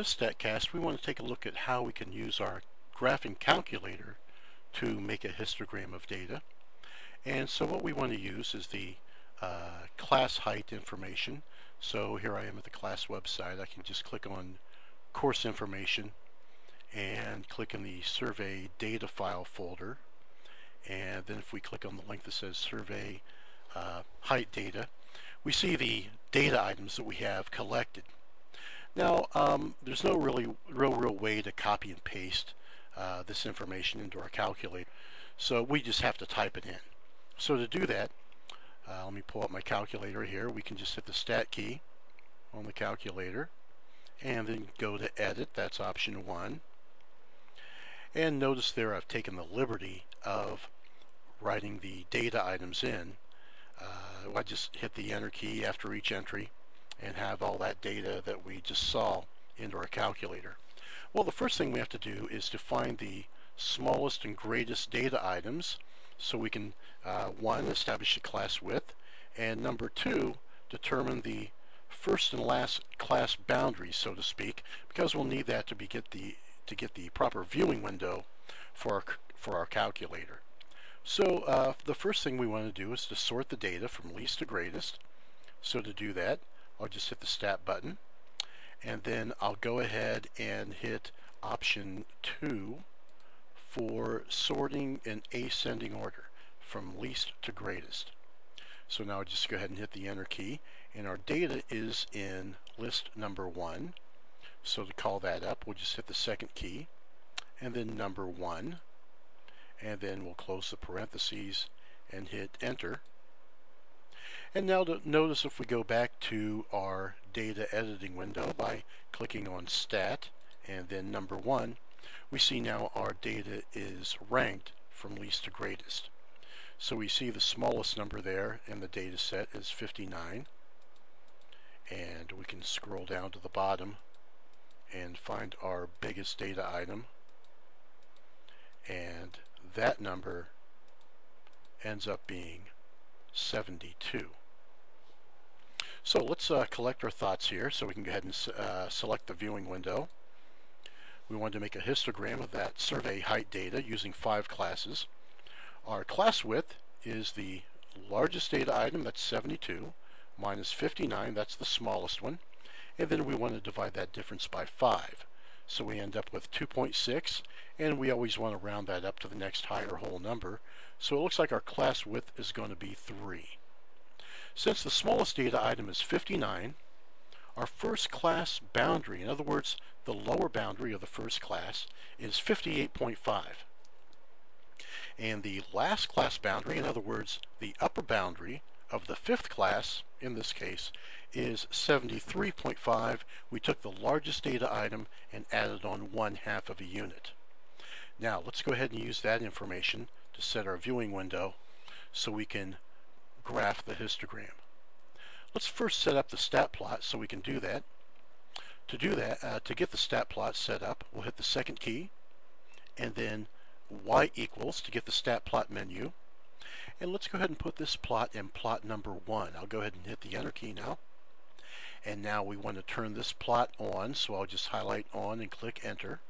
this StatCast, we want to take a look at how we can use our graphing calculator to make a histogram of data. And so what we want to use is the uh, class height information. So here I am at the class website. I can just click on course information and click in the survey data file folder. And then if we click on the link that says survey uh, height data, we see the data items that we have collected. Now, um, there's no really real, real way to copy and paste uh, this information into our calculator. So we just have to type it in. So to do that, uh, let me pull up my calculator here. We can just hit the stat key on the calculator and then go to edit. That's option one. And notice there I've taken the liberty of writing the data items in. Uh, I just hit the enter key after each entry and have all that data that we just saw into our calculator. Well, the first thing we have to do is to find the smallest and greatest data items so we can, uh, one, establish a class width, and number two, determine the first and last class boundaries, so to speak, because we'll need that to be get the to get the proper viewing window for our, for our calculator. So uh, the first thing we want to do is to sort the data from least to greatest. So to do that, I'll just hit the stat button. And then I'll go ahead and hit option 2 for sorting in ascending order from least to greatest. So now I'll just go ahead and hit the enter key. And our data is in list number 1 so to call that up we'll just hit the second key and then number 1 and then we'll close the parentheses and hit enter and now notice if we go back to our data editing window by clicking on stat and then number one, we see now our data is ranked from least to greatest. So we see the smallest number there in the data set is 59 and we can scroll down to the bottom and find our biggest data item and that number ends up being 72. So let's uh, collect our thoughts here so we can go ahead and uh, select the viewing window. We wanted to make a histogram of that survey height data using five classes. Our class width is the largest data item, that's 72, minus 59, that's the smallest one. And then we want to divide that difference by 5. So we end up with 2.6, and we always want to round that up to the next higher whole number. So it looks like our class width is going to be 3. Since the smallest data item is 59, our first class boundary, in other words, the lower boundary of the first class, is 58.5. And the last class boundary, in other words, the upper boundary of the fifth class, in this case, is 73.5. We took the largest data item and added on one half of a unit. Now, let's go ahead and use that information to set our viewing window so we can graph the histogram. Let's first set up the stat plot so we can do that. To do that, uh, to get the stat plot set up, we'll hit the second key and then y equals to get the stat plot menu. And let's go ahead and put this plot in plot number one. I'll go ahead and hit the enter key now. And now we want to turn this plot on, so I'll just highlight on and click enter.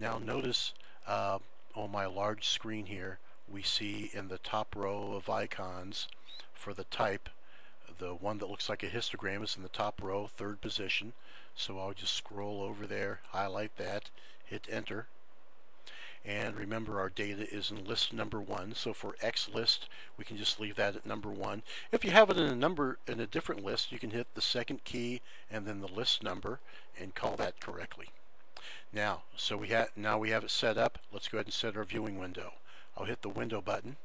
Now notice uh, on my large screen here, we see in the top row of icons for the type the one that looks like a histogram is in the top row third position. So I'll just scroll over there highlight that hit enter. And remember our data is in list number one. So for X list we can just leave that at number one. If you have it in a number in a different list you can hit the second key and then the list number and call that correctly. Now so we have now we have it set up. Let's go ahead and set our viewing window I'll hit the window button.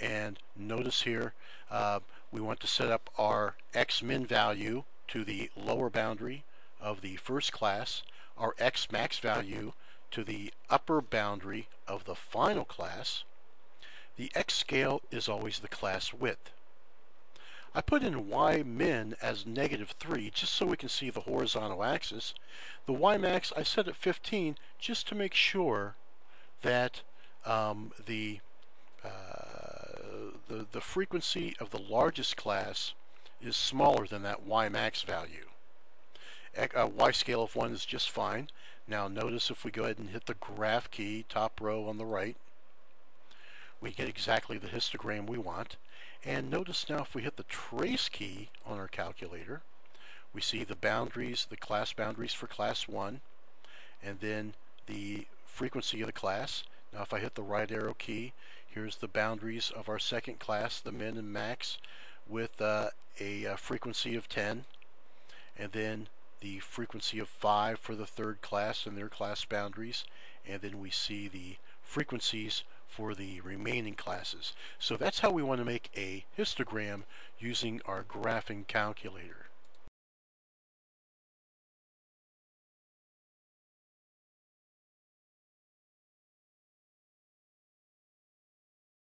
And notice here uh, we want to set up our x min value to the lower boundary of the first class our x max value to the upper boundary of the final class. The x scale is always the class width. I put in y min as negative 3 just so we can see the horizontal axis. The y max I set at 15 just to make sure that um, the, uh, the, the frequency of the largest class is smaller than that y max value. a y scale of 1 is just fine. Now notice if we go ahead and hit the graph key, top row on the right, we get exactly the histogram we want. And notice now if we hit the trace key on our calculator, we see the boundaries, the class boundaries for class 1, and then the frequency of the class. Now if I hit the right arrow key, here's the boundaries of our second class, the min and max, with uh, a uh, frequency of 10, and then the frequency of 5 for the third class and their class boundaries, and then we see the frequencies for the remaining classes. So that's how we want to make a histogram using our graphing calculator.